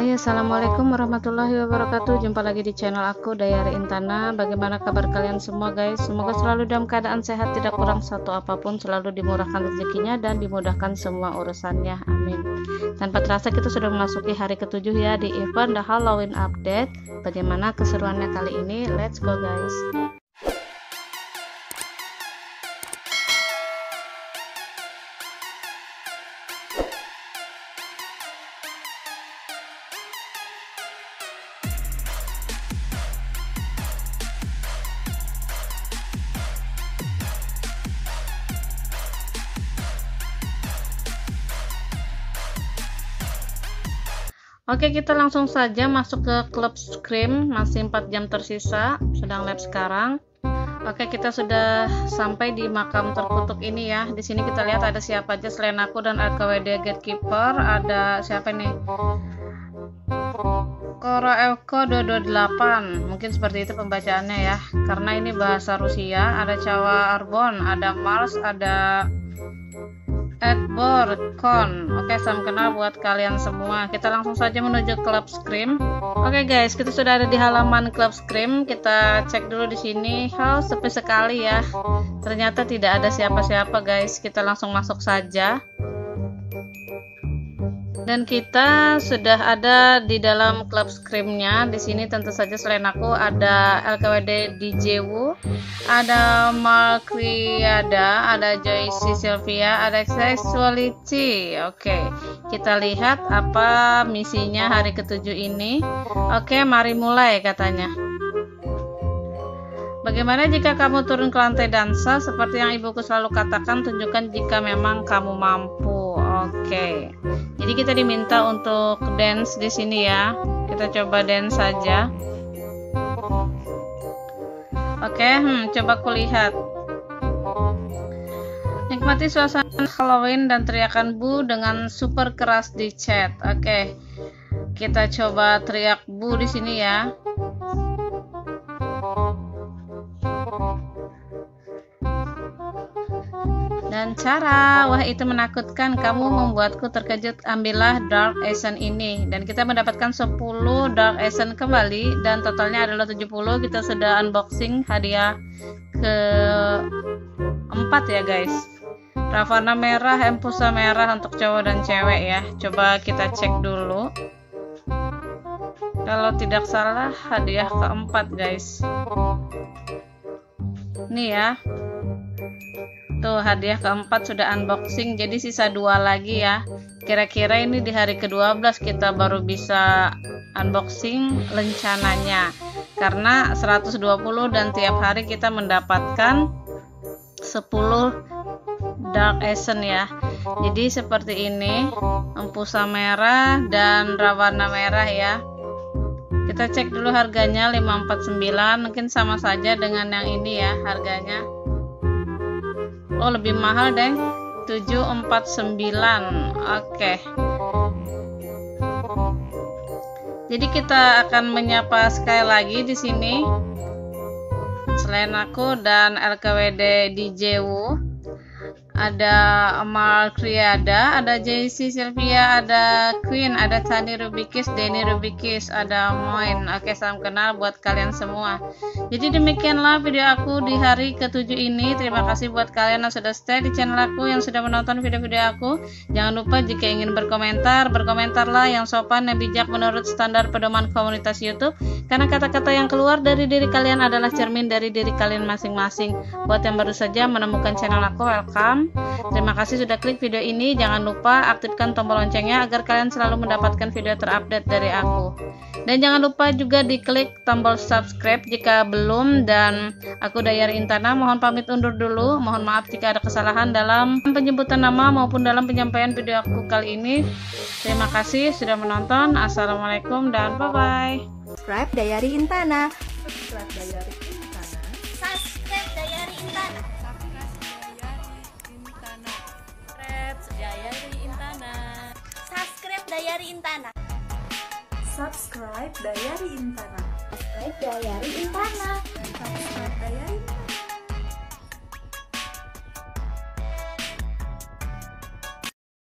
Hai assalamualaikum warahmatullahi wabarakatuh. Jumpa lagi di channel aku Dayari Intana. Bagaimana kabar kalian semua guys? Semoga selalu dalam keadaan sehat Tidak kurang satu apa pun Selalu dimurahkan rezekinya Dan dimudahkan semua urusannya. Amin. Tanpa terasa kita sudah memasuki hari ketujuh ya Di event The Halloween Update. Bagaimana keseruannya kali ini? Let's go guys Oke kita langsung saja masuk ke klub scream masih 4 jam tersisa sedang lab sekarang. Oke kita sudah sampai di makam terkutuk ini ya. Di sini kita lihat ada siapa aja selain aku dan RKWD Gatekeeper. Ada siapa nih Koro Elko 228 mungkin seperti itu pembacaannya ya. Karena ini bahasa Rusia ada Cawa Arbon ada Mars ada Edward Con Oke salam kenal buat kalian semua. Kita langsung saja menuju Club Scream. Oke guys kita sudah ada di halaman Club Scream. Kita cek dulu di sini. Oh sepi sekali ya. Ternyata tidak ada siapa-siapa guys. Kita langsung masuk saja dan kita sudah ada di dalam klub scrimnya di sini tentu saja selain aku ada LKWD DJ Wu ada Markriada ada Joyce Sylvia ada Sexuality oke kita lihat apa misinya hari ketujuh ini oke mari mulai katanya Bagaimana jika kamu turun ke lantai dansa? Seperti yang ibuku selalu katakan, tunjukkan jika memang kamu mampu. Oke. Jadi kita diminta untuk dance di sini ya. Kita coba dance saja. Oke, hmm, coba kulihat. Nikmati suasana Halloween dan teriakan Bu dengan super keras di chat. Oke. Kita coba teriak Bu di sini ya. Dan cara, wah itu menakutkan, kamu membuatku terkejut, ambillah Dark Essence ini. Dan kita mendapatkan 10 Dark Essence kembali, dan totalnya adalah 70, kita sudah unboxing hadiah ke 4 ya guys. Ravana merah, Empusa merah untuk cowok dan cewek ya. Coba kita cek dulu. Kalau tidak salah hadiah keempat guys. Nih ya. Tuh hadiah keempat sudah unboxing jadi sisa dua lagi ya. Kira-kira ini di hari ke-12 kita baru bisa unboxing rencananya Karena 120 dan tiap hari kita mendapatkan 10 Dark Essence ya. Jadi seperti ini Empusa merah dan rawana merah ya. Kita cek dulu harganya 549 mungkin sama saja dengan yang ini ya harganya Oh lebih mahal deh. 749 Oke. Jadi kita akan menyapa sekali lagi di sini. Selain aku dan LKWD DJ Wu ada Amal Kriada, ada JC Sylvia, ada Queen, ada Tani Rubikis, Denny Rubikis, ada Moin. Oke, salam kenal buat kalian semua. Jadi demikianlah video aku di hari ketujuh ini. Terima kasih buat kalian yang sudah stay di channel aku, yang sudah menonton video-video aku. Jangan lupa jika ingin berkomentar, berkomentarlah yang sopan dan bijak menurut standar pedoman komunitas YouTube. Karena kata-kata yang keluar dari diri kalian adalah cermin dari diri kalian masing-masing. Buat yang baru saja menemukan channel aku, welcome. Terima kasih sudah klik video ini. Jangan lupa aktifkan tombol loncengnya agar kalian selalu mendapatkan video terupdate dari aku. Dan jangan lupa juga diklik tombol subscribe jika belum dan aku Dayar Intana mohon pamit undur dulu. Mohon maaf jika ada kesalahan dalam penyebutan nama maupun dalam penyampaian video aku kali ini. Terima kasih sudah menonton. Assalamualaikum dan bye bye. Subscribe Dayari Intana. Subscribe Dayari Intana. Subscribe Dayari Intana. Subscribe Dayari Intana. Subscribe Dayari Intana. Subscribe Dayari Intana. Subscribe Dayari Intana.